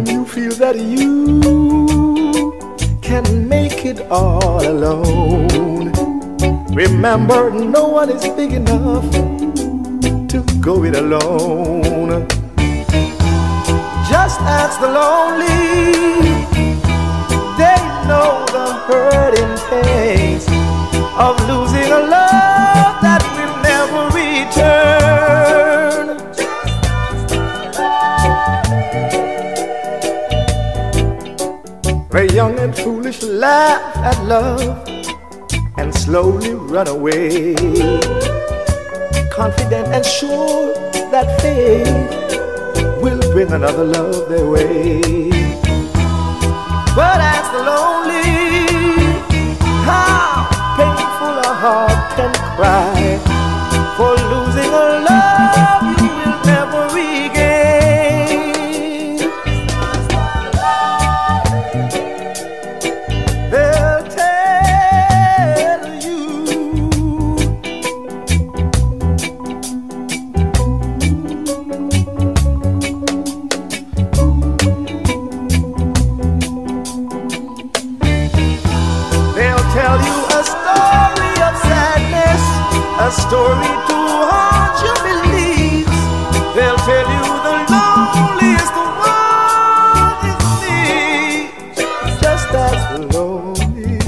that you can make it all alone. Remember, no one is big enough to go it alone. Just ask the lonely, they know the hurting pains of losing a love that will never return. The young and foolish laugh at love and slowly run away. Confident and sure that fate will bring another love their way. But ask the lonely how painful a heart can cry for losing a love tell you a story of sadness, a story too hard to believe. They'll tell you the loneliest one is me, just as lonely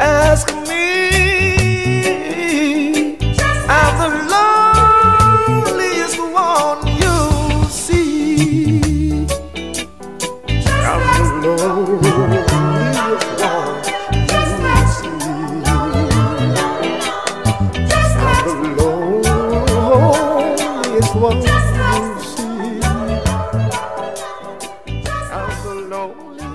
as me. I'm the loneliest one you see. I'm the loneliest. it was you see. I'm the lonely.